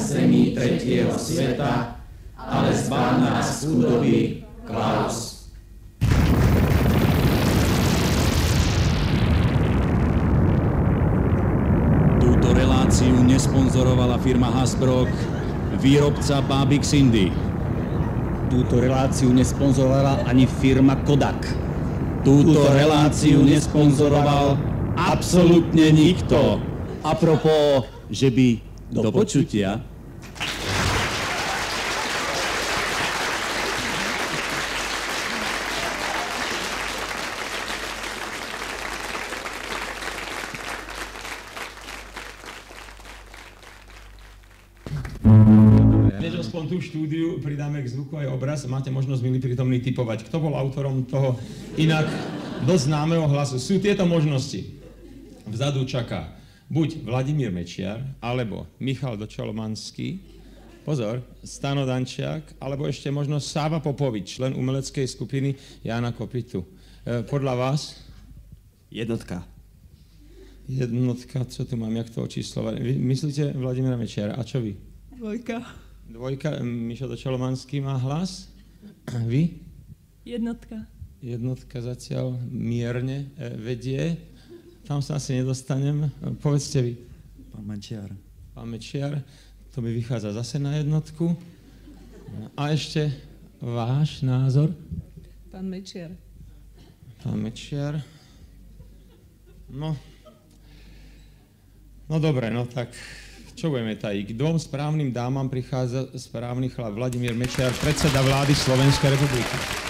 zemi tretieho sveta, ale zbav nás chudoby, Klaus. Túto reláciu nesponzorovala firma Hasbrock, výrobca bábik Cindy. Túto reláciu nesponzorovala ani firma Kodak. Túto reláciu nesponzoroval absolútne nikto. Apropo, že by Do počutia. Než aspoň tú štúdiu pridáme k zvuku aj obraz, máte možnosť, milí prítomní, typovať, kto bol autorom toho inak dosť známeho hlasu. Sú tieto možnosti. Vzadu čaká buď Vladimír Mečiar, alebo Michal Dočolomanský, pozor, Stano Dančiak, alebo ešte možno Sáva Popovič, člen umeleckej skupiny Jana Kopitu. E, podľa vás? jednotka. Jednotka, co tu mám, jak to očíslovať? Vy myslíte Vladimíra Mečiara, a čo vy? Dvojka. Dvojka, Mišo Dočolomanský má hlas. Vy? Jednotka. Jednotka zatiaľ mierne e, vedie. Tam sa asi nedostanem. Povedzte vy. Pán Mančiar. Pán Mečiar, to mi vychádza zase na jednotku. A ešte váš názor? Pán Mečiar. Pán Mečiar. No, no dobre, no tak čo budeme tajiť? K dvom správnym dámam prichádza správny chlap Vladimír Mečiar, predseda vlády Slovenskej republiky.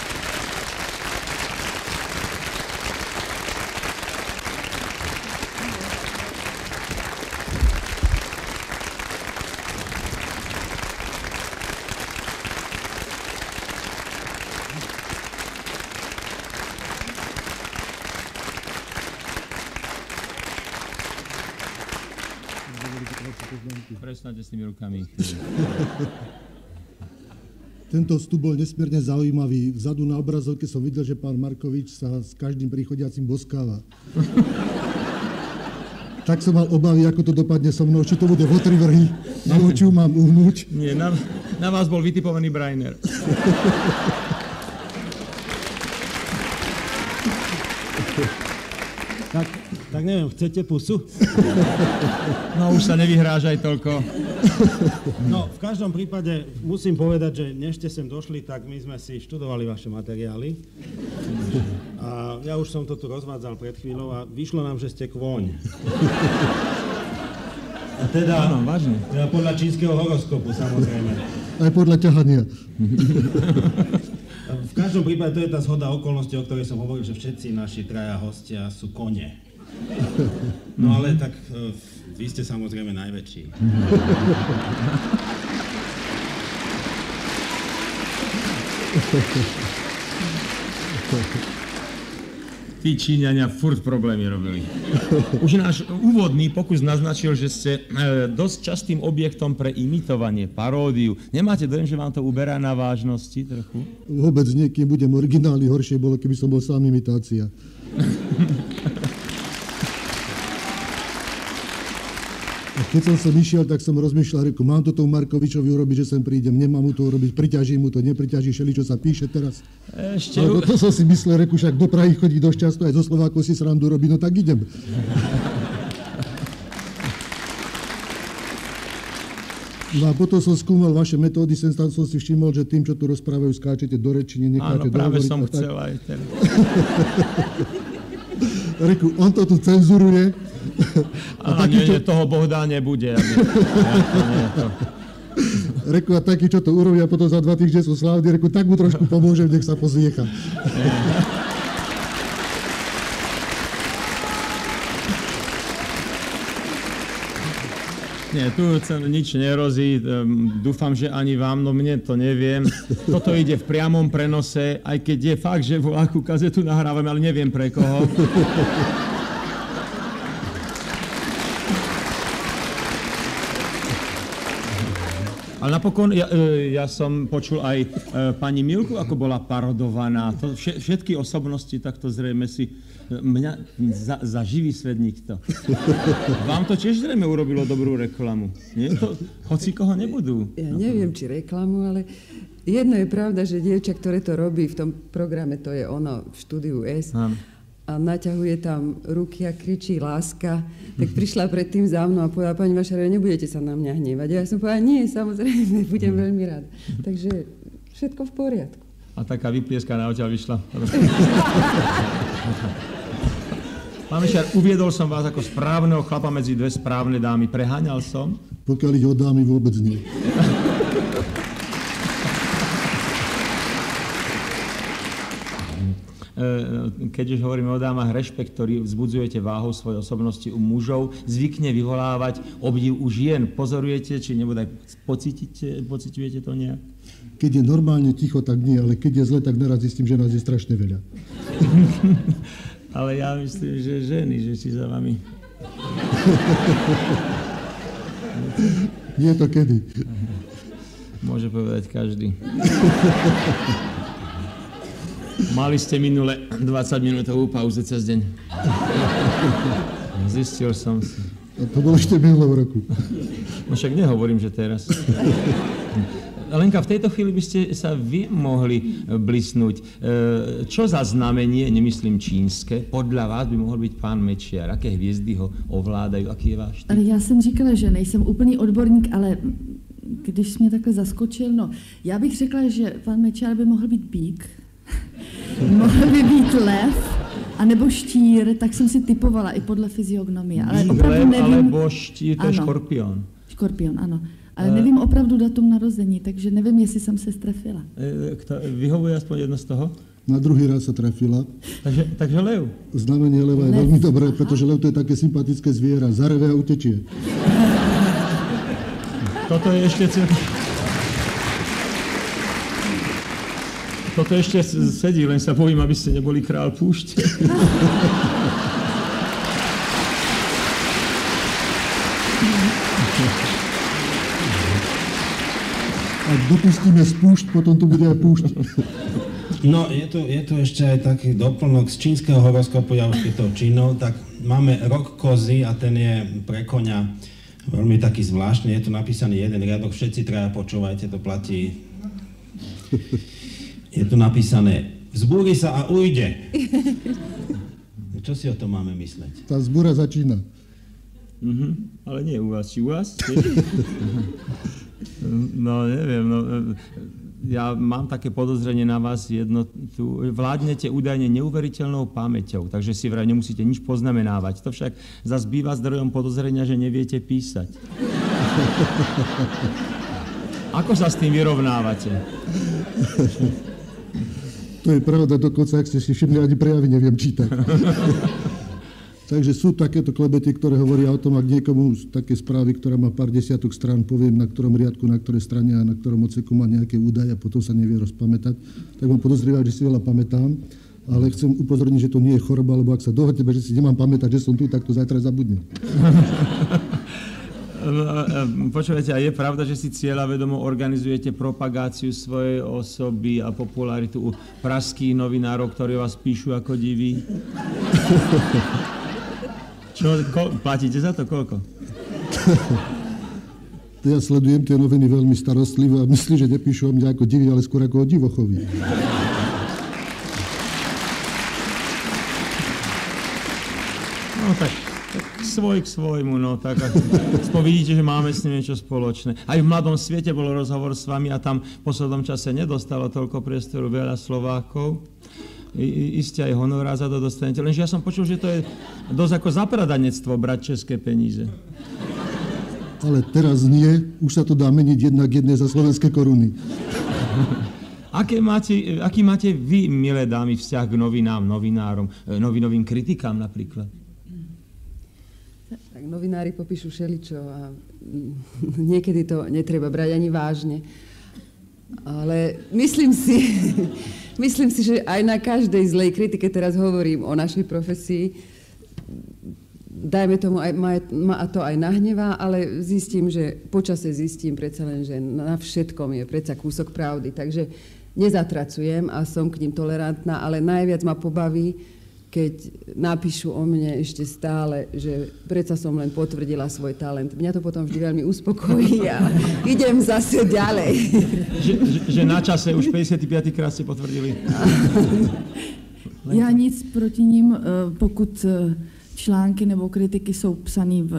Prestaňte s tými rukami. Tento vstup bol nesmierne zaujímavý. Vzadu na obrazovke som videl, že pán Markovič sa s každým príchodiacim boskáva. tak som mal obavy, ako to dopadne so mnou, či to bude vo tri vrhy, alebo či mám uhnúť. Nie, na, na vás bol vytipovaný Brainer. Tak, neviem, chcete pusu? No už sa nevyhrážaj toľko. No, v každom prípade musím povedať, že než ste sem došli, tak my sme si študovali vaše materiály. A ja už som to tu rozvádzal pred chvíľou a vyšlo nám, že ste kvoň. A teda, Áno, vážne. teda podľa čínskeho horoskopu, samozrejme. Aj podľa ťahania. V každom prípade to je tá zhoda okolností, o ktorej som hovoril, že všetci naši traja hostia sú kone. No ale tak e, vy ste samozrejme najväčší. Tí Číňania furt problémy robili. Už náš úvodný pokus naznačil, že ste e, dosť častým objektom pre imitovanie, paródiu. Nemáte dojem, že vám to uberá na vážnosti trochu? Vôbec nie, kým budem originálny, horšie bolo, keby som bol sám imitácia. keď som sem išiel, tak som rozmýšľal, reku, mám to tomu Markovičovi urobiť, že sem prídem, nemám mu to urobiť, priťaží mu to, nepriťaží, šeli, čo sa píše teraz. Ešte... Ale to som si myslel, reku, však do Prahy chodí dosť často, aj zo Slovákov si srandu robí, no tak idem. No a potom som skúmal vaše metódy, sem tam som si všimol, že tým, čo tu rozprávajú, skáčete do reči, Áno, nenecháte práve som a tak. chcel aj ten. Reku, on to tu cenzuruje. A, a nie, nie, toho Bohdá nebude. Aby... Nie, to... Reku, a takí, čo to urobia potom za dva týždne sú slávni, reku, tak mu trošku pomôžem, nech sa pozviecha. Nie, tu nič nerozí, ehm, dúfam, že ani vám, no mne to neviem. Toto ide v priamom prenose, aj keď je fakt, že voľakú kazetu nahrávame, ale neviem pre koho. Ale napokon ja, e, ja som počul aj e, pani Milku, ako bola parodovaná. To vše, všetky osobnosti takto zrejme si... e, Mňa za, za živý svet nikto. Vám to tiež zrejme urobilo dobrú reklamu. Nie? To, hoci koho nebudú. Ja neviem, či reklamu, ale jedno je pravda, že dievča, ktoré to robí v tom programe, to je ono v štúdiu S, Áno. A naťahuje tam ruky a kričí láska, tak prišla predtým za mnou a povedala, pani Vašarová, nebudete sa na mňa hnevať. A ja som povedala, nie, samozrejme, budem veľmi rád. Takže všetko v poriadku. A taká vyplieskaná odtiaľ vyšla. Pán Mešar, uviedol som vás ako správneho chlapa medzi dve správne dámy. Preháňal som? Pokiaľ ide o dámy, vôbec nie. Keď už hovoríme o dámach, rešpekt, ktorý vzbudzujete váhou svojej osobnosti u mužov, zvykne vyvolávať obdiv u žien. Pozorujete, či nebude aj pocítite, pociťujete to nejak? Keď je normálne ticho, tak nie, ale keď je zle, tak naraz zistím, že nás je strašne veľa. Ale ja myslím, že ženy, že či za vami. Nie to kedy. Môže povedať každý. Mali ste minule 20 minútovú pauzu cez deň. Zistil som si. A to bolo ešte v minulom roku. No však nehovorím, že teraz. Lenka, v tejto chvíli by ste sa vy mohli blisnúť. E, Čo za znamenie, nemyslím čínske, podľa vás by mohol byť pán Mečiar? Aké hviezdy ho ovládajú? Aký je váš typ? Ale já jsem říkala, že nejsem úplný odborník, ale když mě takhle zaskočil, no, já bych řekla, že pan Mečár by mohl být bík, mohl by být lev, anebo štír, tak jsem si typovala i podle fyziognomie, ale Bík, opravdu lev nevím. alebo štír, to je Ano. škorpión. Škorpion, ano. Ale nevím opravdu datum narození, takže nevím, jestli jsem se strefila. E, Kto, vyhovuje aspoň jedno z toho? Na druhý raz sa trafila. Takže, takže lev. Znamenie leva je Lev. veľmi dobré, pretože lev to je také sympatické zviera. Zareve a utečie. Toto je ešte Toto ešte sedí, len sa bojím, aby ste neboli král púšte. Ak dopustíme spúšť, potom tu bude aj púšť. No, je to, je to ešte aj taký doplnok z čínskeho horoskopu, ja už keď to čínov, tak máme rok kozy a ten je pre koňa veľmi taký zvláštny. Je tu napísaný jeden riadok, všetci traja počúvajte, to platí. Je tu napísané, vzbúri sa a ujde. Čo si o tom máme mysleť? Tá zbúra začína. Mhm, ale nie u vás. Či u vás? No, neviem. No, ja mám také podozrenie na vás jedno. Tu vládnete údajne neuveriteľnou pamäťou, takže si vraj nemusíte nič poznamenávať. To však zase býva zdrojom podozrenia, že neviete písať. Ako sa s tým vyrovnávate? To je pravda, dokonca, ak ste si všimli, ani prejavy neviem čítať. Takže sú takéto klebety, ktoré hovoria o tom, ak niekomu také správy, ktorá má pár desiatok strán, poviem, na ktorom riadku, na ktorej strane a na ktorom odseku má nejaké údaje a potom sa nevie rozpamätať, tak mám podozrievať, že si veľa pamätám. Ale chcem upozorniť, že to nie je choroba, lebo ak sa dohodneme, že si nemám pamätať, že som tu, tak to zajtra zabudnem. No, e, Počúvajte, a je pravda, že si cieľa vedomo organizujete propagáciu svojej osoby a popularitu u pražských novinárov, ktorí vás píšu ako diví? Čo, ko, platíte za to koľko? Ja sledujem tie noviny veľmi starostlivo a myslím, že nepíšu o mňa ako divy, ale skôr ako o divochovi. No tak svoj k svojmu, no tak aspoň vidíte, že máme s ním niečo spoločné. Aj v Mladom svete bol rozhovor s vami a tam v poslednom čase nedostalo toľko priestoru veľa Slovákov. I, i- iste aj honorá za to dostanete. Lenže ja som počul, že to je dosť ako zapradanectvo brať české peníze. Ale teraz nie, už sa to dá meniť jednak jedné za slovenské koruny. Aké máte, aký máte vy, milé dámy, vzťah k novinám, novinárom, e, novinovým kritikám napríklad? Tak novinári popíšu všeličo a mm, niekedy to netreba brať ani vážne. Ale myslím si, myslím si, že aj na každej zlej kritike, teraz hovorím o našej profesii, dajme tomu, aj, ma, ma to aj nahnevá, ale zistím, že počase zistím predsa len, že na všetkom je predsa kúsok pravdy. Takže nezatracujem a som k ním tolerantná, ale najviac ma pobaví, keď napíšu o mne ešte stále, že predsa som len potvrdila svoj talent. Mňa to potom vždy veľmi uspokojí a idem zase ďalej. Že, že, že na čase už 55. krát ste potvrdili. Já nic proti ním, eh, pokud eh, články nebo kritiky jsou psaný v,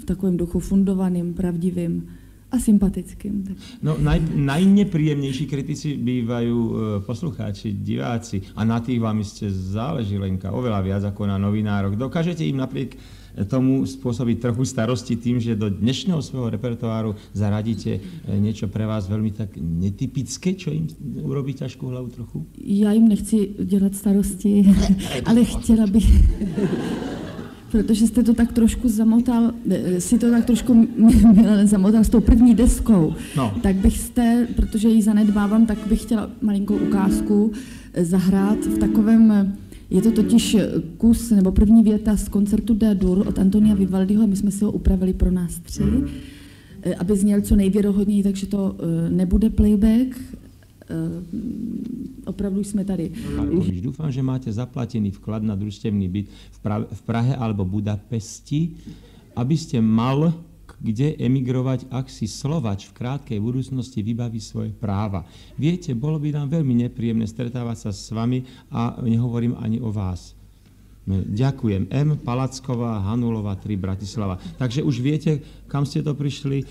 v takovém duchu fundovaným, pravdivým a sympatickým. Tak. No, naj, najnepríjemnejší kritici bývajú e, poslucháči, diváci a na tých vám ste záleží, Lenka, oveľa viac ako na novinároch. Dokážete im napriek tomu spôsobiť trochu starosti tým, že do dnešného svojho repertoáru zaradíte e, niečo pre vás veľmi tak netypické, čo im urobí ťažkú hlavu trochu? Já jim nechci dělat starosti, ale chtěla bych... Protože jste to tak trošku zamotal, eh, si to tak trošku zamotal s tou první deskou, No. tak bych jste, protože ji zanedbávám, tak bych chtěla malinkou ukázku eh, zahrát v takovém, eh, je to totiž kus nebo první věta z koncertu D-dur od Antonia Vivaldiho a my jsme si ho upravili pro nás tři, eh, aby zněl co nejvěrohodněji, takže to eh, nebude playback, eh, opravdu jsme tady. Markovič, dúfam, že máte zaplatený vklad na družstevný byt v, pra- v Prahe alebo Budapesti, aby ste mal kde emigrovať, ak si Slovač v krátkej budúcnosti vybaví svoje práva. Viete, bolo by nám veľmi nepríjemné stretávať sa s vami a nehovorím ani o vás. Ďakujem. M. Palacková, Hanulová, 3, Bratislava. Takže už viete, kam ste to prišli. E,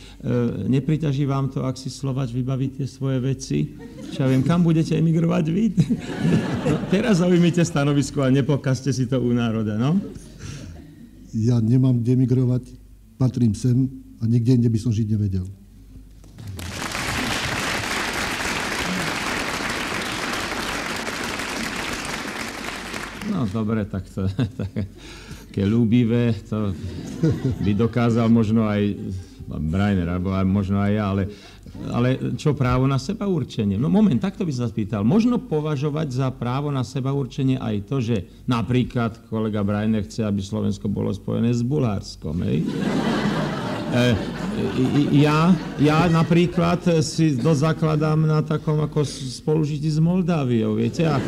nepriťaží vám to, ak si Slovač vybaví tie svoje veci? Čo ja viem, kam budete emigrovať vy? No, teraz zaujmite stanovisko a nepokazte si to u národa, no? Ja nemám kde emigrovať, patrím sem a nikde inde by som žiť nevedel. Dobre, tak to také ľúbivé, to by dokázal možno aj Brainer, alebo aj možno aj ja, ale, ale čo právo na seba určenie? No moment, takto by sa spýtal. Možno považovať za právo na seba určenie aj to, že napríklad kolega Brainer chce, aby Slovensko bolo spojené s Bulharskom, hej? E, ja, ja napríklad si dosť zakladám na takom ako spolužití s Moldáviou, viete? A,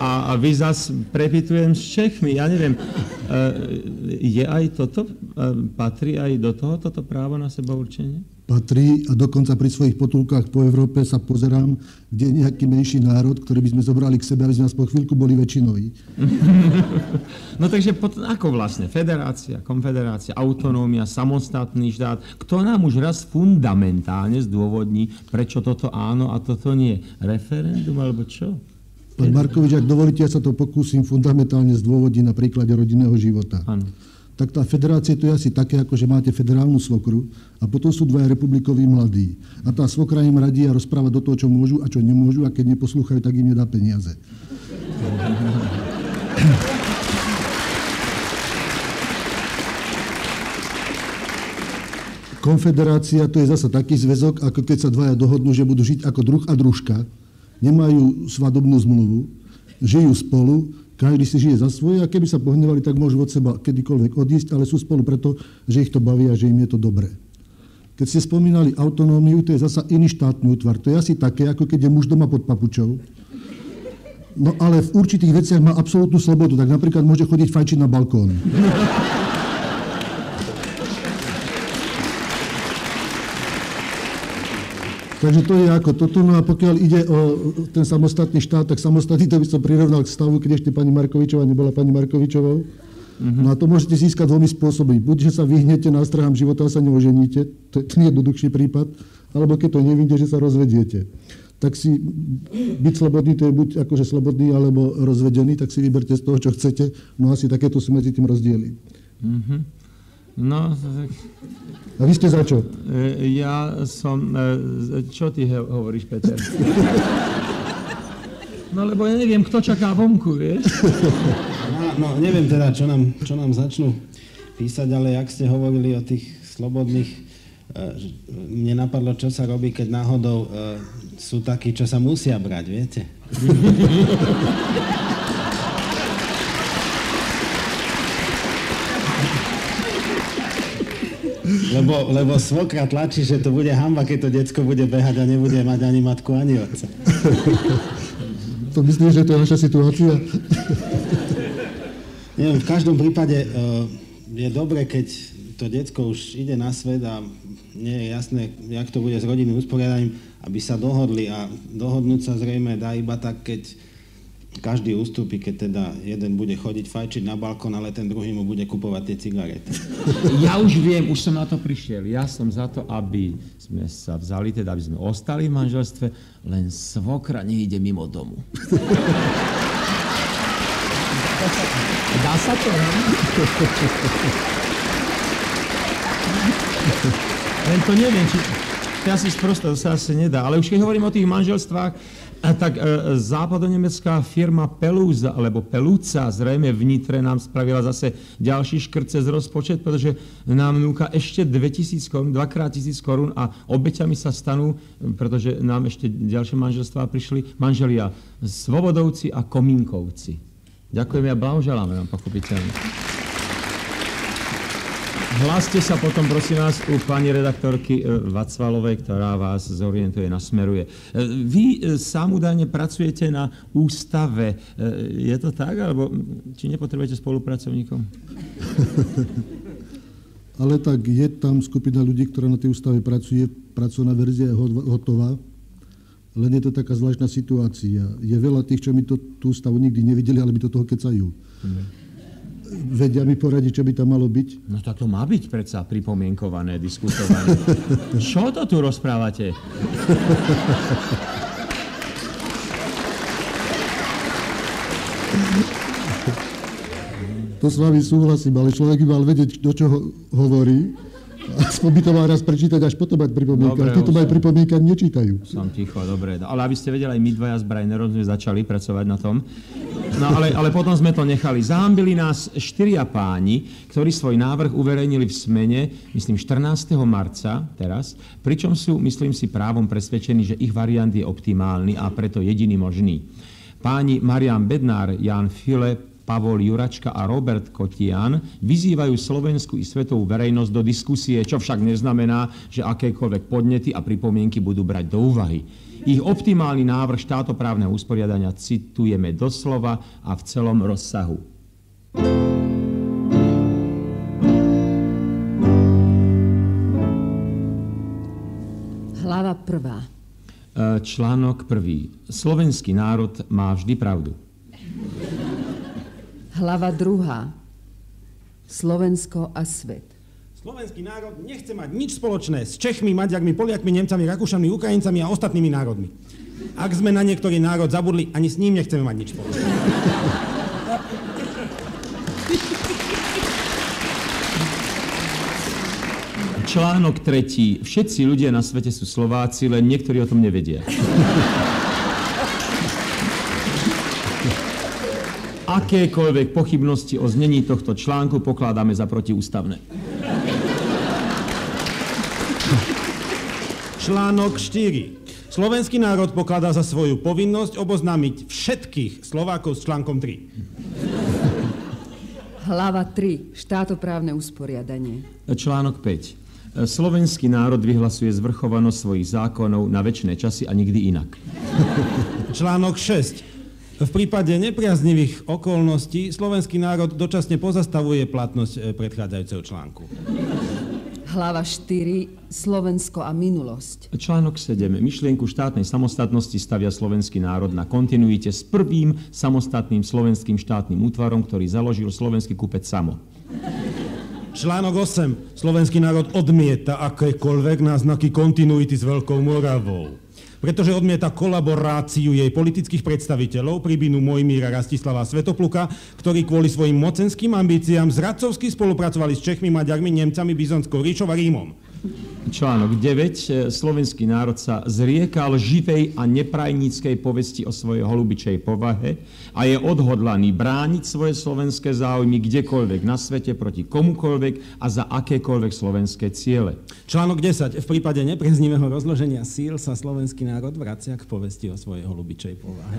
a, a vy zas prepitujem s Čechmi, ja neviem. E, je aj toto, e, patrí aj do toho toto právo na seba určenie? Patrí a dokonca pri svojich potulkách po Európe sa pozerám, kde je nejaký menší národ, ktorý by sme zobrali k sebe, aby sme nás po chvíľku boli väčšinoví. No takže pot, ako vlastne? Federácia, konfederácia, autonómia, samostatný štát. Kto nám už raz fundamentálne zdôvodní, prečo toto áno a toto nie? Referendum alebo čo? Pán Markovič, ak dovolíte, ja sa to pokúsim fundamentálne zdôvodiť na príklade rodinného života. Áno. Tak tá federácia to je asi také, ako že máte federálnu svokru a potom sú dvaja republikoví mladí. A tá svokra im radí a rozpráva do toho, čo môžu a čo nemôžu a keď neposlúchajú, tak im nedá peniaze. Konfederácia to je zasa taký zväzok, ako keď sa dvaja dohodnú, že budú žiť ako druh a družka, nemajú svadobnú zmluvu, žijú spolu, každý si žije za svoje a keby sa pohnevali, tak môžu od seba kedykoľvek odísť, ale sú spolu preto, že ich to baví a že im je to dobré. Keď ste spomínali autonómiu, to je zasa iný štátny útvar. To je asi také, ako keď je muž doma pod papučou. No ale v určitých veciach má absolútnu slobodu, tak napríklad môže chodiť fajčiť na balkón. Takže to je ako toto. No a pokiaľ ide o ten samostatný štát, tak samostatný to by som prirovnal k stavu, keď ešte pani Markovičová nebola pani Markovičovou. No a to môžete získať dvomi spôsobmi. Buď, že sa vyhnete nástrahám života a sa neoženíte, to je ten jednoduchší prípad, alebo keď to nevíde, že sa rozvediete. Tak si byť slobodný, to je buď akože slobodný, alebo rozvedený, tak si vyberte z toho, čo chcete. No asi takéto sú medzi tým rozdiely. Mhm. No, tak, A vy ste za čo? e, ja som... e, Čo ty hovoríš, Peter? No lebo ja neviem, kto čaká vonku, vieš? No, no neviem teda, čo nám, čo nám začnú písať, ale jak ste hovorili o tých slobodných, že- mne napadlo, čo sa robí, keď náhodou sú takí, čo sa musia brať, viete? Lebo, lebo svokra tlačí, že to bude hamba, keď to decko bude behať a nebude mať ani matku, ani otca. To myslíš, že to je naša situácia? Neviem, v každom prípade uh, je dobre, keď to decko už ide na svet a nie je jasné, jak to bude s rodinným usporiadaním, aby sa dohodli a dohodnúť sa zrejme dá iba tak, keď každý ústupí, keď teda jeden bude chodiť fajčiť na balkón, ale ten druhý mu bude kupovať tie cigarety. Ja už viem, už som na to prišiel. Ja som za to, aby sme sa vzali, teda aby sme ostali v manželstve, len svokra nejde mimo domu. Dá sa to, ne? Len to neviem, či... To asi sprosto, to sa asi nedá. Ale už keď hovorím o tých manželstvách, tak e, západonemecká firma Pelúza, alebo Pelúca, zrejme v Nitre nám spravila zase ďalší škrt cez rozpočet, pretože nám núka ešte 2000 korún, dvakrát tisíc korún a obeťami sa stanú, pretože nám ešte ďalšie manželstvá prišli, manželia Svobodovci a Komínkovci. Ďakujem a blahoželáme vám pochopiteľne. Hláste sa potom, prosím vás, u pani redaktorky e, Vacvalovej, ktorá vás zorientuje, nasmeruje. E, vy e, sám údajne pracujete na ústave. Je to tak, alebo či nepotrebujete spolupracovníkov? Ale tak je tam skupina ľudí, ktorá na tej ústave pracuje, pracovná verzia je hotová, len je to taká zvláštna situácia. Je veľa tých, čo mi to, tú ústavu nikdy nevideli, ale mi do toho kecajú. Mm vedia mi poradiť, čo by tam malo byť? No tak to má byť predsa pripomienkované, diskutované. čo to tu rozprávate? To s vami súhlasím, ale človek by mal vedieť, do čoho hovorí. Aspoň by to mal raz prečítať, až potom mať pripomienka. Ale títo majú pripomienka, nečítajú. Som ticho, dobre. Ale aby ste vedeli, aj my dvaja s Brainerom sme začali pracovať na tom. No ale, ale potom sme to nechali. Zahambili nás štyria páni, ktorí svoj návrh uverejnili v smene, myslím, 14. marca teraz, pričom sú, myslím si, právom presvedčení, že ich variant je optimálny a preto jediný možný. Páni Marian Bednár, Jan File, Pavol Juračka a Robert Kotian vyzývajú slovenskú i svetovú verejnosť do diskusie, čo však neznamená, že akékoľvek podnety a pripomienky budú brať do úvahy. Ich optimálny návrh štátoprávneho usporiadania citujeme doslova a v celom rozsahu. Hlava prvá. E, článok prvý. Slovenský národ má vždy pravdu. Hlava druhá. Slovensko a svet. Slovenský národ nechce mať nič spoločné s Čechmi, Maďarmi, Poliakmi, Nemcami, Rakúšanmi, Ukrajincami a ostatnými národmi. Ak sme na niektorý národ zabudli, ani s ním nechceme mať nič spoločné. Článok tretí. Všetci ľudia na svete sú Slováci, len niektorí o tom nevedia. Akékoľvek pochybnosti o znení tohto článku pokladáme za protiústavné. Článok 4. Slovenský národ pokladá za svoju povinnosť oboznámiť všetkých Slovákov s článkom 3. Hlava 3. Štátoprávne usporiadanie. Článok 5. Slovenský národ vyhlasuje zvrchovanosť svojich zákonov na väčšie časy a nikdy inak. Článok 6. V prípade nepriaznivých okolností slovenský národ dočasne pozastavuje platnosť e, predchádzajúceho článku. Hlava 4. Slovensko a minulosť. Článok 7. Myšlienku štátnej samostatnosti stavia slovenský národ na kontinuite s prvým samostatným slovenským štátnym útvarom, ktorý založil slovenský kupec Samo. Článok 8. Slovenský národ odmieta akékoľvek náznaky kontinuity s Veľkou Moravou pretože odmieta kolaboráciu jej politických predstaviteľov, príbinu Mojmíra Rastislava Svetopluka, ktorí kvôli svojim mocenským ambíciám zradcovsky spolupracovali s Čechmi, Maďarmi, Nemcami, Byzantskou ríšou a Rímom. Článok 9. Slovenský národ sa zriekal živej a neprajníckej povesti o svojej holubičej povahe a je odhodlaný brániť svoje slovenské záujmy kdekoľvek na svete proti komukoľvek a za akékoľvek slovenské ciele. Článok 10. V prípade nepreznivého rozloženia síl sa slovenský národ vracia k povesti o svojej holubičej povahe.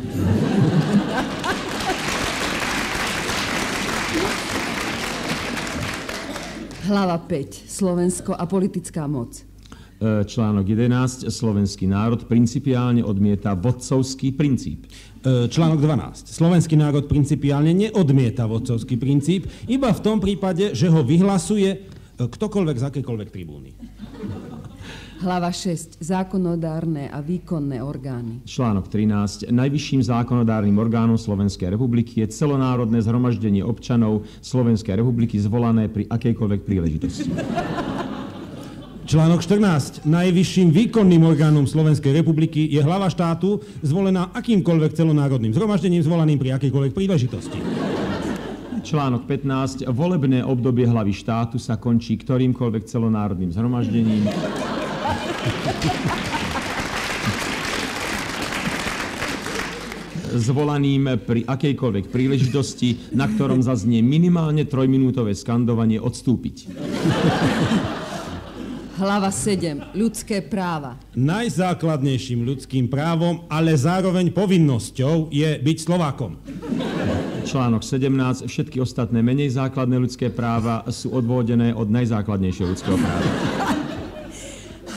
Hlava 5. Slovensko a politická moc. E, článok 11. Slovenský národ principiálne odmieta vodcovský princíp. E, článok 12. Slovenský národ principiálne neodmieta vodcovský princíp, iba v tom prípade, že ho vyhlasuje e, ktokoľvek z akékoľvek tribúny. Hlava 6. Zákonodárne a výkonné orgány. Článok 13. Najvyšším zákonodárnym orgánom Slovenskej republiky je celonárodné zhromaždenie občanov Slovenskej republiky zvolané pri akejkoľvek príležitosti. Článok 14. Najvyšším výkonným orgánom Slovenskej republiky je hlava štátu zvolená akýmkoľvek celonárodným zhromaždením zvolaným pri akejkoľvek príležitosti. Článok 15. Volebné obdobie hlavy štátu sa končí ktorýmkoľvek celonárodným zhromaždením zvolaným pri akejkoľvek príležitosti, na ktorom zaznie minimálne trojminútové skandovanie odstúpiť. Hlava 7. Ľudské práva. Najzákladnejším ľudským právom, ale zároveň povinnosťou je byť Slovákom. Článok 17. Všetky ostatné menej základné ľudské práva sú odvodené od najzákladnejšieho ľudského práva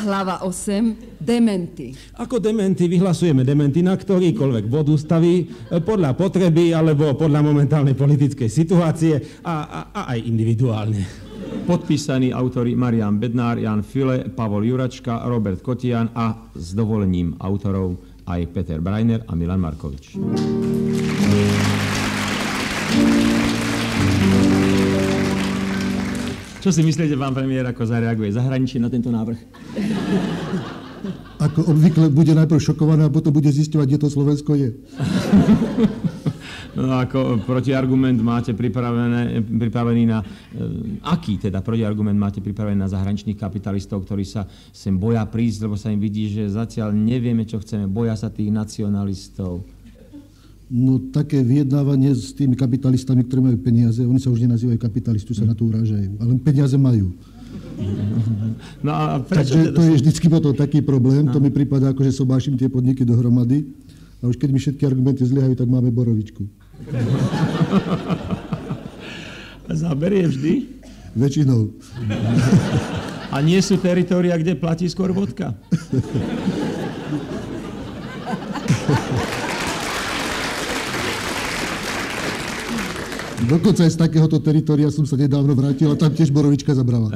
hlava 8, dementy. Ako dementy vyhlasujeme dementy na ktorýkoľvek bod ústavy e, podľa potreby alebo podľa momentálnej politickej situácie a, a, a aj individuálne. Podpísaní autori Marian Bednár, Jan File, Pavol Juračka, Robert Kotian a s dovolením autorov aj Peter Breiner a Milan Markovič. Čo si myslíte, pán premiér, ako zareaguje zahraničie na tento návrh? Ako obvykle bude najprv šokované a potom bude zisťovať, kde to Slovensko je. No ako protiargument máte pripravené, pripravený na... E, aký teda protiargument máte pripravený na zahraničných kapitalistov, ktorí sa sem boja prísť, lebo sa im vidí, že zatiaľ nevieme, čo chceme. Boja sa tých nacionalistov. No také vyjednávanie s tými kapitalistami, ktorí majú peniaze, oni sa už nenazývajú kapitalistu, sa na to urážajú, ale peniaze majú. No a prečo Takže teda to je vždycky potom taký problém, to mi prípada ako, že sobášim tie podniky dohromady a už keď mi všetky argumenty zlyhajú, tak máme borovičku. Je vždy? Väčšinou. A nie sú teritória, kde platí skôr vodka? Dokonca aj z takéhoto teritoria som sa nedávno vrátil a tam tiež borovička zabrala.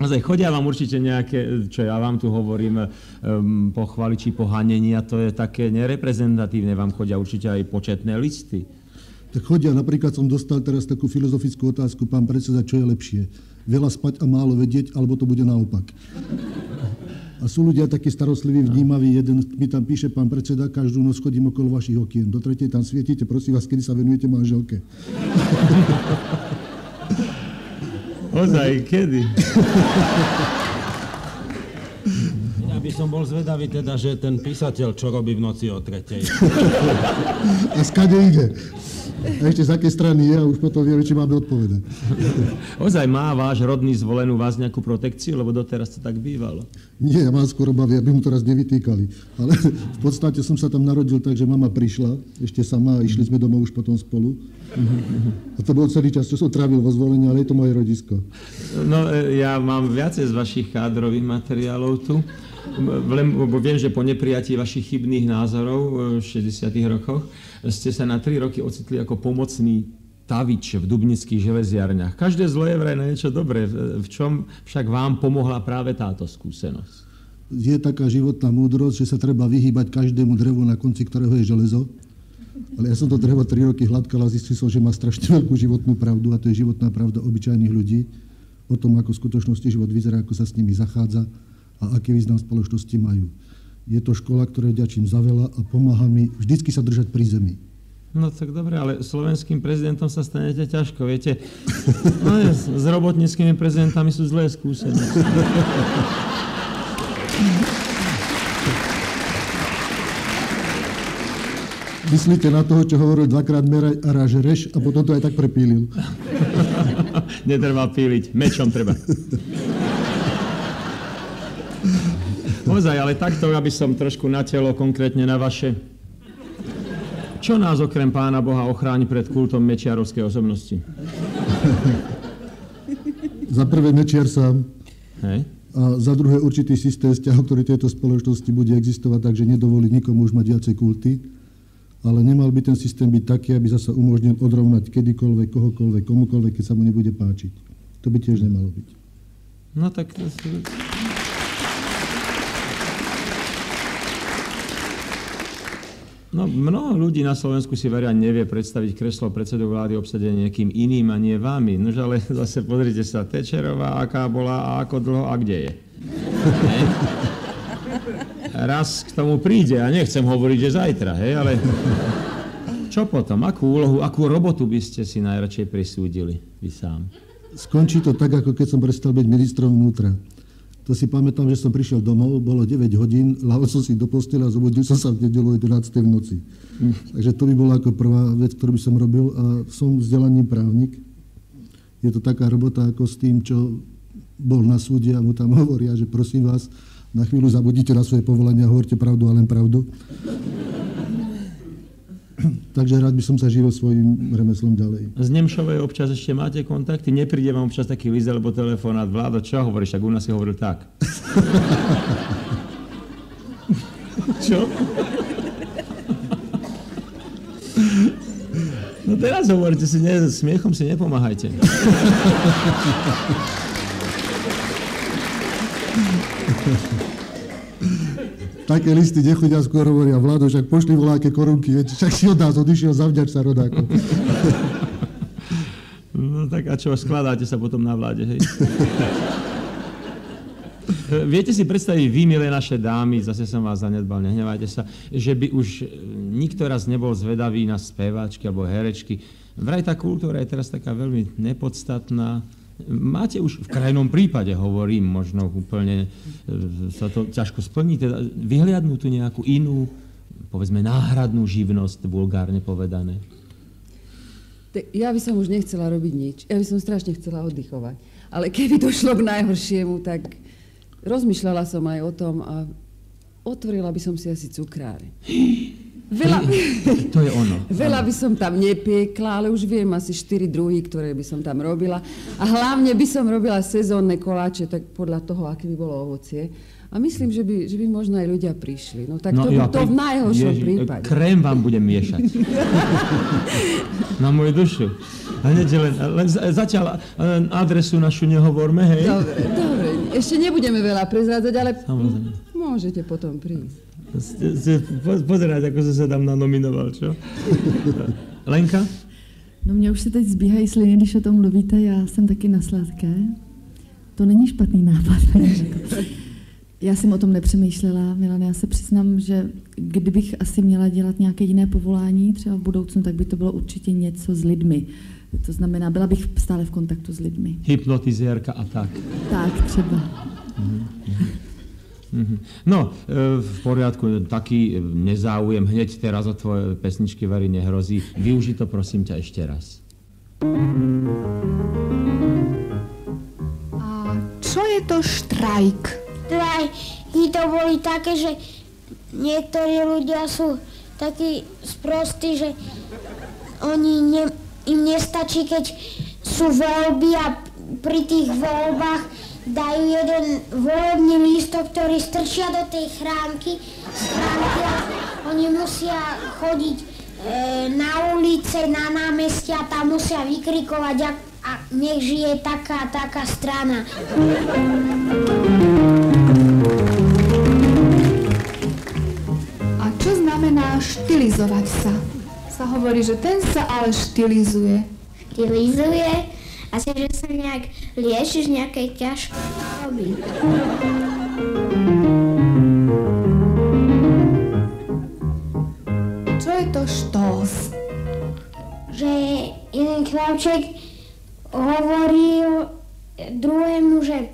Naozaj chodia vám určite nejaké, čo ja vám tu hovorím, um, pochvali či pohanenia, to je také nereprezentatívne, vám chodia určite aj početné listy. Tak chodia, napríklad som dostal teraz takú filozofickú otázku, pán predseda, čo je lepšie? Veľa spať a málo vedieť, alebo to bude naopak? A sú ľudia takí starostliví, vnímaví. Jeden mi tam píše, pán predseda, každú noc chodím okolo vašich okien. Do tretej tam svietíte, prosím vás, kedy sa venujete manželke. Ozaj, kedy? Ja by som bol zvedavý teda, že ten písateľ, čo robí v noci o tretej. A skade ide? A ešte z akej strany je a už potom vieme, či máme odpovedať. Ozaj má váš rodný zvolenú vás nejakú protekciu, lebo doteraz to tak bývalo. Nie, ja mám skôr obavy, aby mu to raz nevytýkali. Ale v podstate som sa tam narodil tak, že mama prišla, ešte sama, a išli sme domov už potom spolu. A to bol celý čas, čo som trávil vo zvolení, ale je to moje rodisko. No, e, ja mám viacej z vašich kádrových materiálov tu lebo viem, že po neprijatí vašich chybných názorov v 60. rokoch ste sa na 3 roky ocitli ako pomocný tavič v dubnických železiarniach. Každé zlo je vraj na niečo dobré. V čom však vám pomohla práve táto skúsenosť? Je taká životná múdrosť, že sa treba vyhýbať každému drevu, na konci ktorého je železo. Ale ja som to drevo 3 roky hladkal a zistil som, že má strašne veľkú životnú pravdu a to je životná pravda obyčajných ľudí o tom, ako v skutočnosti život vyzerá, ako sa s nimi zachádza a aký význam spoločnosti majú. Je to škola, ktoré ďačím za veľa a pomáha mi vždycky sa držať pri zemi. No tak dobre, ale slovenským prezidentom sa stanete ťažko, viete. No, s robotníckými prezidentami sú zlé skúsenosti. Myslíte na toho, čo hovoril dvakrát ráž reš a potom to aj tak prepílil. Netreba píliť, mečom treba. Ozaj, ale takto, aby som trošku natielo konkrétne na vaše Čo nás okrem Pána Boha ochráni pred kultom mečiarovskej osobnosti? Za prvé Mečiar sám Hej? a za druhé určitý systém vzťahov, ktorý tejto spoločnosti bude existovať, takže nedovolí nikomu už mať viacej kulty. Ale nemal by ten systém byť taký, aby zasa umožnil odrovnať kedykoľvek, kohokoľvek, komukoľvek, keď sa mu nebude páčiť. To by tiež nemalo byť. No tak... to No, mnoho ľudí na Slovensku si veria nevie predstaviť kreslo predsedu vlády obsadené niekým iným a nie vami. Nož ale zase pozrite sa, Tečerová, aká bola a ako dlho a kde je. Raz k tomu príde a nechcem hovoriť, že zajtra, hej, ale čo potom? Akú úlohu, akú robotu by ste si najradšej prisúdili vy sám? Skončí to tak, ako keď som prestal byť ministrom vnútra. To si pamätám, že som prišiel domov, bolo 9 hodín, lahol som si do postela a zobudil som sa v nedelu o 11. v noci. Takže to by bola ako prvá vec, ktorú by som robil a som vzdelaním právnik. Je to taká robota ako s tým, čo bol na súde a mu tam hovoria, že prosím vás, na chvíľu zabudíte na svoje povolania, hovorte pravdu a len pravdu. Takže rád by som sa živil svojim remeslom ďalej. Z Nemšovej občas ešte máte kontakty? Nepríde vám občas taký list alebo telefonát? Vládo, čo hovoríš? Tak u nás si hovoril tak. čo? No teraz hovoríte si, ne, smiechom si nepomáhajte. Také listy nechodia, skôr hovoria, Vlado, však pošli voláke korunky, veď však si od nás odišiel, zavďač sa rodákom. No tak a čo, skladáte sa potom na vláde, hej? Viete si predstaviť, vy, milé naše dámy, zase som vás zanedbal, nehnevajte sa, že by už nikto raz nebol zvedavý na speváčky alebo herečky. Vraj tá kultúra je teraz taká veľmi nepodstatná. Máte už v krajnom prípade, hovorím, možno úplne e, sa to ťažko splní, teda vyhliadnú tu nejakú inú, povedzme, náhradnú živnosť, vulgárne povedané. Ja by som už nechcela robiť nič. Ja by som strašne chcela oddychovať. Ale keby došlo k najhoršiemu, tak rozmýšľala som aj o tom a otvorila by som si asi cukráre. Veľa, To je ono. veľa by som tam nepiekla, ale už viem asi 4 druhy, ktoré by som tam robila. A hlavne by som robila sezónne koláče, tak podľa toho, aké by bolo ovocie. A myslím, že by, že by možno aj ľudia prišli. No tak to, ja to v najhoršom Ježi, prípade. Krém vám budem miešať. Na moju dušu. Hneď len, len zatiaľ len adresu našu nehovorme, hej? Dobre, dobre. Ešte nebudeme veľa prezrádzať, ale Samozrejme. môžete potom prísť. Pozerať, ako som sa tam nanominoval, čo? Lenka? No mě už se teď zbíhají sliny, když o tom mluvíte, já jsem taky na sladké. To není špatný nápad. Já jsem o tom nepřemýšlela, Milan, já se přiznám, že kdybych asi měla dělat nějaké jiné povolání, třeba v budoucnu, tak by to bylo určitě něco s lidmi. To znamená, byla bych stále v kontaktu s lidmi. Hypnotizérka a tak. Tak třeba. Mhm. No, e, v poriadku, taký nezáujem hneď teraz o tvoje pesničky Vary nehrozí. Využi to prosím ťa ešte raz. A čo je to štrajk? Štrajky to boli také, že niektorí ľudia sú takí sprostí, že oni ne, im nestačí, keď sú voľby a pri tých voľbách dajú jeden volebný lístok, ktorý strčia do tej chránky, schránky a oni musia chodiť e, na ulice, na námestia, tam musia vykrikovať a, a nech žije taká, taká strana. A čo znamená štilizovať sa? Sa hovorí, že ten sa ale štilizuje. Štilizuje? Asi, že sa nejak liešiš nejakej ťažkej choroby. Čo je to štós? Že jeden chlapček hovoril druhému, že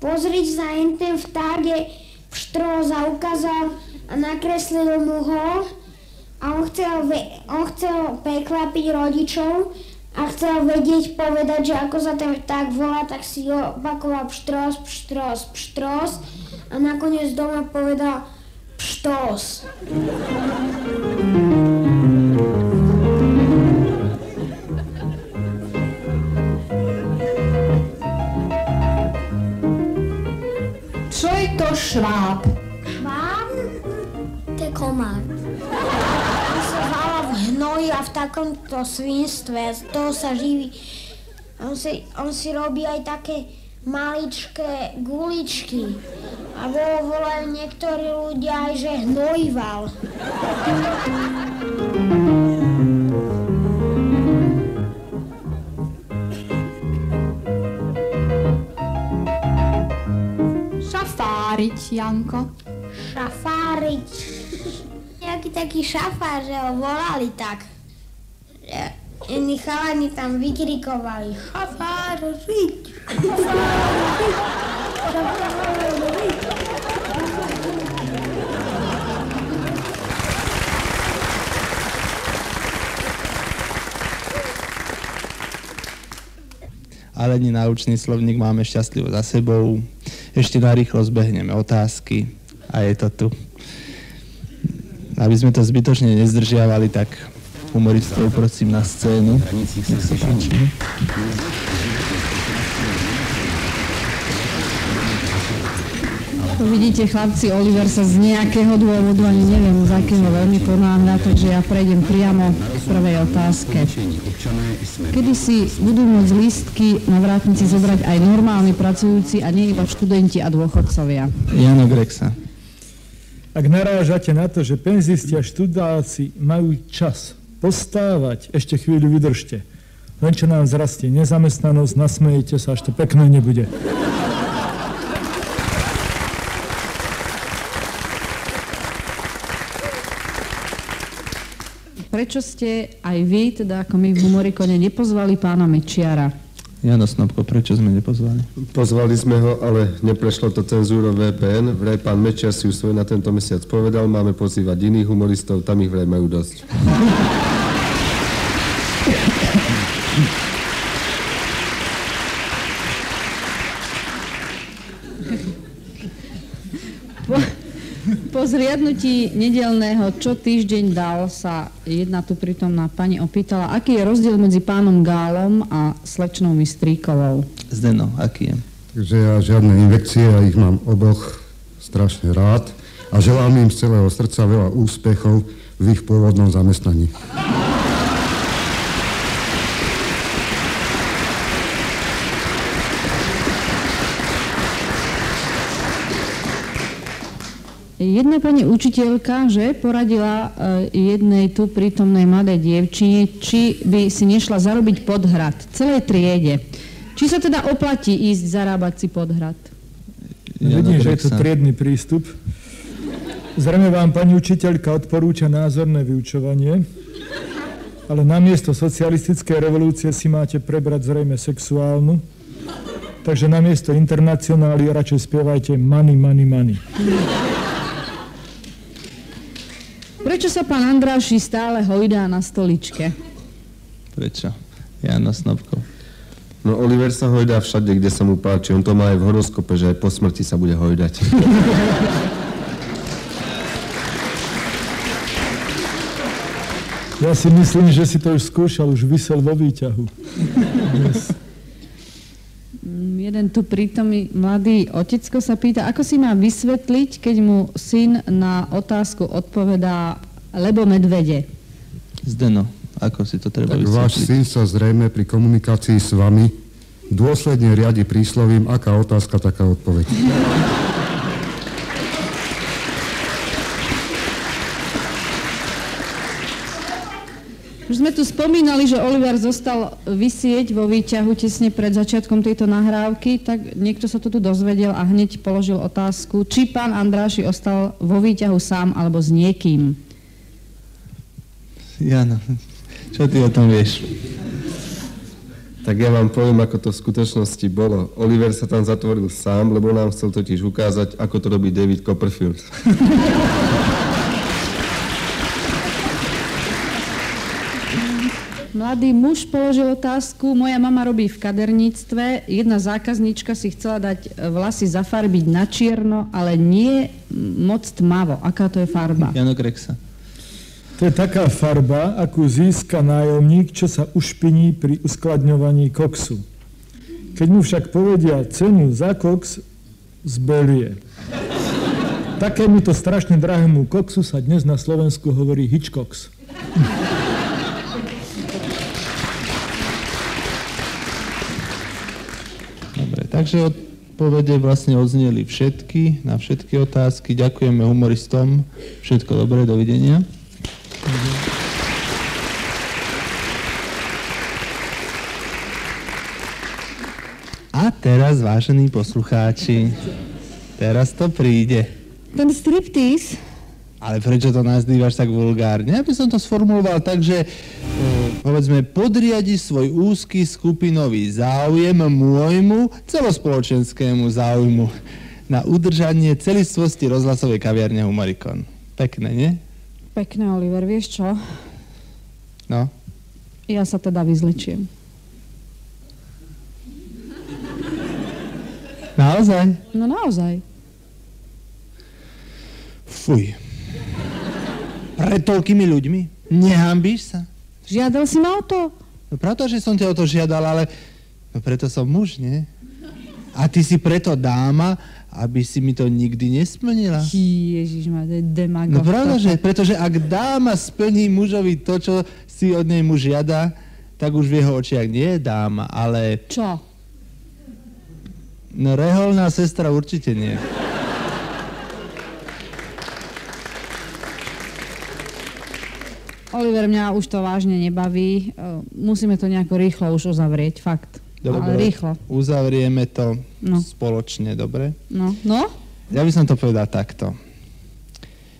pozri sa, jen ten vták je pštros a ukázal a nakreslil mu ho a on chcel, on chcel prekvapiť rodičov a chcel vedieť povedať, že ako sa ten vták volá, tak si ho opakoval pštros, pštros, pštros a nakoniec doma povedal pštos. Čo je to šváb? Šváb? To je komár. Hnoji a v takomto svinstve, z toho sa živí. On si, on si robí aj také maličké guličky. A vo, volajú niektorí ľudia aj, že hnojival. Šafáriť, Janko. Šafáriť. Taký šafár, že ho volali tak. Iní chalani tam vykrikovali. Šafáriť. Šafáriť. ale ani náučný slovník máme šťastlivo za sebou. Ešte narýchlo zbehneme otázky a je to tu. Aby sme to zbytočne nezdržiavali, tak humoristov prosím na scénu. Nech sa páči. To vidíte, chlapci, Oliver sa z nejakého dôvodu, ani neviem z akého, veľmi ponáhľa, takže ja prejdem priamo k prvej otázke. Kedy si budú môcť lístky na vrátnici zobrať aj normálni pracujúci a nie iba študenti a dôchodcovia? Jano Grexa. Ak narážate na to, že penzisti a študáci majú čas postávať, ešte chvíľu vydržte. Len čo nám zrastie nezamestnanosť, nasmejete sa, až to pekné nebude. Prečo ste aj vy, teda ako my v Humorikone, nepozvali pána Mečiara? Jano Snobko, prečo sme nepozvali? Pozvali sme ho, ale neprešlo to cenzúro VPN. Vraj pán Mečiar si už svoj na tento mesiac povedal, máme pozývať iných humoristov, tam ich vraj majú dosť. Zriadnutí nedelného čo týždeň dal sa jedna tu prítomná pani opýtala, aký je rozdiel medzi pánom Gálom a slečnou Mistríkovou. Zdeno, aký je? Takže ja žiadne infekcie, ja ich mám oboch strašne rád a želám im z celého srdca veľa úspechov v ich pôvodnom zamestnaní. Jedna pani učiteľka, že poradila e, jednej tu prítomnej mladej dievčine, či by si nešla zarobiť podhrad celej triede. Či sa teda oplatí ísť zarábať si podhrad? Ja Vidím, že je to triedny prístup. Zrejme vám pani učiteľka odporúča názorné vyučovanie, ale namiesto socialistickej revolúcie si máte prebrať zrejme sexuálnu. Takže namiesto internacionály radšej spievajte money, money, money. Prečo sa pán Andráši stále hojdá na stoličke? Prečo? Jano Snobko. No Oliver sa hojdá všade, kde sa mu páči. On to má aj v horoskope, že aj po smrti sa bude hojdať. Ja si myslím, že si to už skúšal, už vysel vo výťahu. Yes. Jeden tu prítomný mladý otecko sa pýta, ako si má vysvetliť, keď mu syn na otázku odpovedá lebo medvede. Zdeno, ako si to treba tak vysvetliť? váš syn sa zrejme pri komunikácii s vami dôsledne riadi príslovím, aká otázka, taká odpoveď. Už sme tu spomínali, že Oliver zostal vysieť vo výťahu tesne pred začiatkom tejto nahrávky, tak niekto sa to tu dozvedel a hneď položil otázku, či pán Andráši ostal vo výťahu sám alebo s niekým. Jano, čo ty o tom vieš? Tak ja vám poviem, ako to v skutočnosti bolo. Oliver sa tam zatvoril sám, lebo nám chcel totiž ukázať, ako to robí David Copperfield. Mladý muž položil otázku, moja mama robí v kaderníctve, jedna zákazníčka si chcela dať vlasy zafarbiť na čierno, ale nie moc tmavo. Aká to je farba? Jano Kreksa. To je taká farba, akú získa nájomník, čo sa ušpiní pri uskladňovaní koksu. Keď mu však povedia cenu za koks, zbelie. Takémuto strašne drahému koksu sa dnes na Slovensku hovorí Hitchcocks. Dobre, takže odpovede vlastne odzneli všetky, na všetky otázky. Ďakujeme humoristom. Všetko dobré, dovidenia. A teraz, vážení poslucháči, teraz to príde. Ten striptease? Ale prečo to nazývaš tak vulgárne? Ja by som to sformuloval tak, že e, povedzme, podriadi svoj úzky skupinový záujem môjmu celospoločenskému záujmu na udržanie celistvosti rozhlasovej kaviarne Humorikon. Pekné, nie? Pekné, Oliver, vieš čo? No. Ja sa teda vyzlečiem. Naozaj? No naozaj. Fuj. Pred toľkými ľuďmi? Nehambíš sa? Žiadal si ma o to? No pravda, že som ťa o to žiadal, ale no preto som muž, nie? A ty si preto dáma, aby si mi to nikdy nesplnila. Ježiš, ma to je demagog. No pravda, že pretože ak dáma splní mužovi to, čo si od nej muž žiada, tak už v jeho očiach nie je dáma, ale... Čo? No reholná sestra určite nie. Oliver, mňa už to vážne nebaví. Musíme to nejako rýchlo už uzavrieť, fakt. Dobre, Ale rýchlo. Uzavrieme to No. spoločne, dobre? No, no? Ja by som to povedal takto.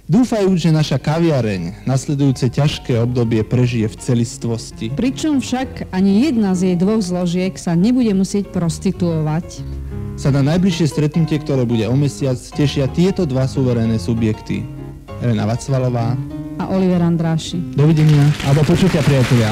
Dúfajú, že naša kaviareň nasledujúce ťažké obdobie prežije v celistvosti. Pričom však ani jedna z jej dvoch zložiek sa nebude musieť prostituovať. Sa na najbližšie stretnutie, ktoré bude o mesiac, tešia tieto dva suverénne subjekty. Elena Vacvalová. A Oliver Andráši. Dovidenia a do počutia, priatelia.